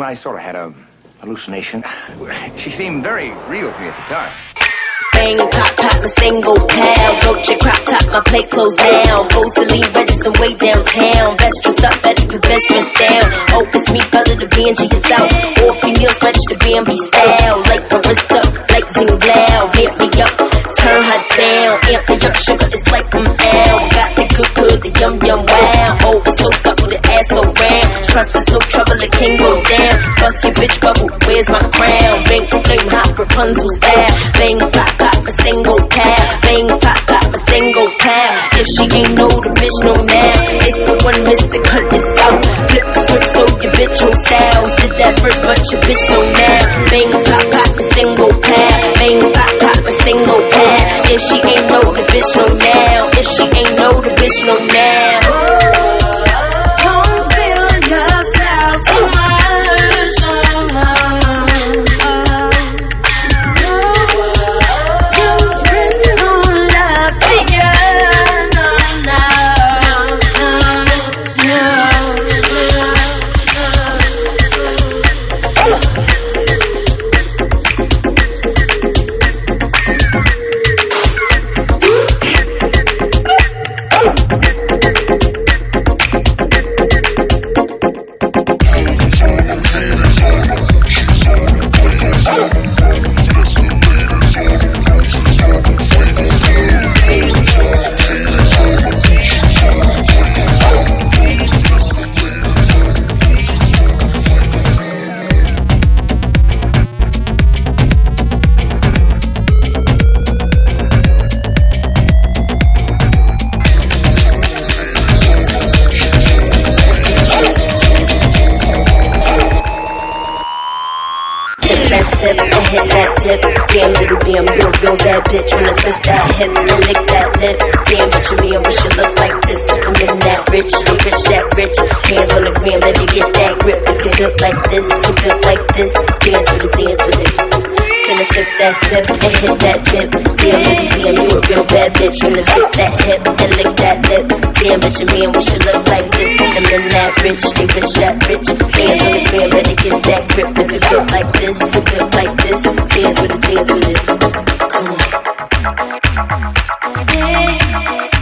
I, sort of had a hallucination. She seemed very real to me at the time. Bang, pop, pop, my single pal. Dolce crop top, my plate closed down. Full Celine register way downtown. Best dressed up, put best dressed down. It's me, fella, the BNG yourself. All females match the BNB style. Like barista, like Zing Zinglao. Hit me up, turn her down. Amp me up, sugar, it's like I'm out. Got the good, good, the yum, yum, wow. Oh, it's so with the ass so round. Trust is no trouble, it can go down. Bitch bubble, where's my crown? Banks flame hot, Rapunzel style. Bang, pop, pop, a single pal. Bang, pop, pop, a single pal. If she ain't know the bitch, know now. It's the one Mr. Cunt is out. Flip the script, so your bitch on styles. Did that first, but your bitch so now. Bang, pop, pop, a single pal. Bang, pop, pop, a single pal. If she ain't know the bitch, know now. If she ain't know the bitch, know now. Sip and hit that dip. Damn, little I'm real, real bad bitch. I twist that hip and lick that lip. Damn, bitch, me and we should look like this. I'm getting that rich, they rich, that rich. Hands on the gram, let me get that grip. If you look like this, you look like this. Dance with it, dance with it. Finna twist that sip and hit that dip. Damn, little you a real bad bitch. Finna twist that hip and lick that lip. Damn, bitch, but me, and we should look like this. I'm that rich, they rich, that rich. Fans on the crib, better get that grip. If it look like this, if it look like this, dance with it, dance with it. Come on. Yeah.